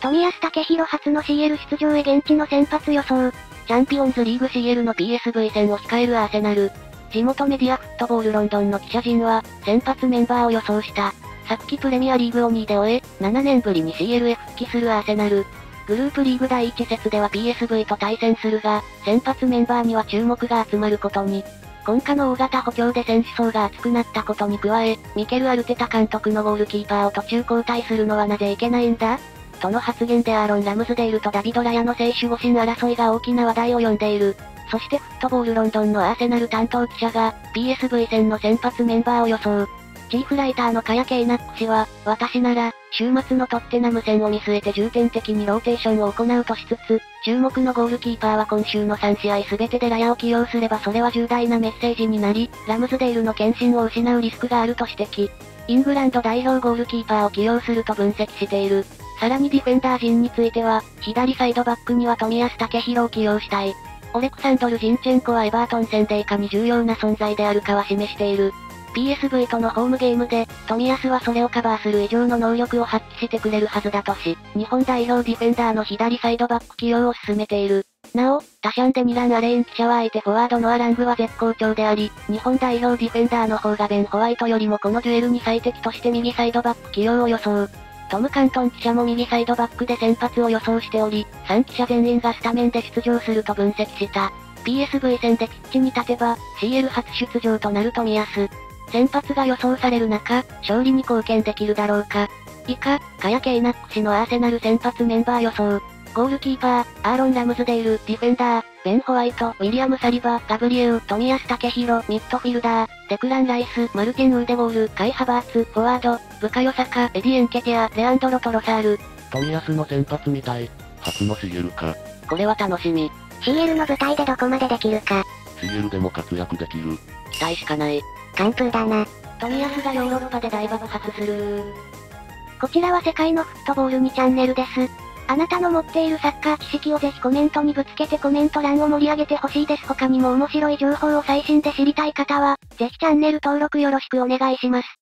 富安武宏初の CL 出場へ現地の先発予想。チャンピオンズリーグ CL の PSV 戦を控えるアーセナル。地元メディアフットボールロンドンの記者陣は、先発メンバーを予想した。昨季プレミアリーグを2位で終え、7年ぶりに CL へ復帰するアーセナル。グループリーグ第1節では PSV と対戦するが、先発メンバーには注目が集まることに。今夏の大型補強で選手層が厚くなったことに加え、ミケル・アルテタ監督のゴールキーパーを途中交代するのはなぜいけないんだ？との発言でアーロン・ラムズデールとダビド・ラヤの正守護神争いが大きな話題を呼んでいる。そしてフットボールロンドンのアーセナル担当記者が、PSV 戦の先発メンバーを予想。チーフライターのカヤ・ケイナック氏は、私なら、週末のトッテナム戦を見据えて重点的にローテーションを行うとしつつ、注目のゴールキーパーは今週の3試合全てでラヤを起用すればそれは重大なメッセージになり、ラムズデールの献身を失うリスクがあると指摘。イングランド代表ゴールキーパーを起用すると分析している。さらにディフェンダー陣については、左サイドバックには富安武宏を起用したい。オレクサンドル・ジンチェンコはエバートン戦でいかに重要な存在であるかは示している。PSV とのホームゲームで、富安はそれをカバーする以上の能力を発揮してくれるはずだとし、日本代表ディフェンダーの左サイドバック起用を進めている。なお、タシャンでミラン・アレーン記者は相手フォワードのアラングは絶好調であり、日本代表ディフェンダーの方がベン・ホワイトよりもこのデュエルに最適として右サイドバック起用を予想。トム・カントン記者も右サイドバックで先発を予想しており、3記者全員がスタメンで出場すると分析した。PSV 戦でピッチに立てば、CL 初出場となると見やす。先発が予想される中、勝利に貢献できるだろうか。以下、カヤ・ケイナック氏のアーセナル先発メンバー予想。ゴールキーパー、アーロン・ラムズデール、ディフェンダー、ベン・ホワイト、ウィリアム・サリバ、ガブリエウ、富安武宏、ミッドフィルダー、デクラン・ライス、マルティン・ウーデボール、カイ・ハバーツ、フォワード、ブカヨサカ、エディ・エンケティア、レアンドロ・トロサール。富安の先発みたい。初の CL か。これは楽しみ。CL の舞台でどこまでできるか。CL でも活躍できる。期待しかない。完封だな。富安がヨーロッパで大爆発する。こちらは世界のフットボールにチャンネルです。あなたの持っているサッカー知識をぜひコメントにぶつけてコメント欄を盛り上げてほしいです。他にも面白い情報を最新で知りたい方は、ぜひチャンネル登録よろしくお願いします。